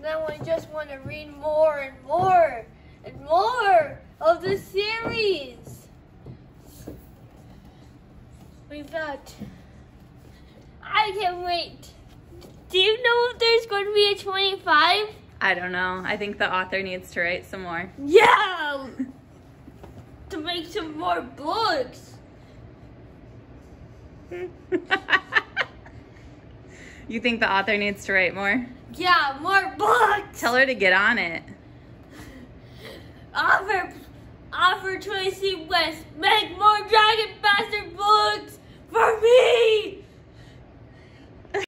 Now I just want to read more and more and more of the series. We've got. I can't wait. Do you know if there's going to be a 25? I don't know. I think the author needs to write some more. Yeah! to make some more books. you think the author needs to write more? Yeah, more books. Tell her to get on it. Offer, offer Tracey West, make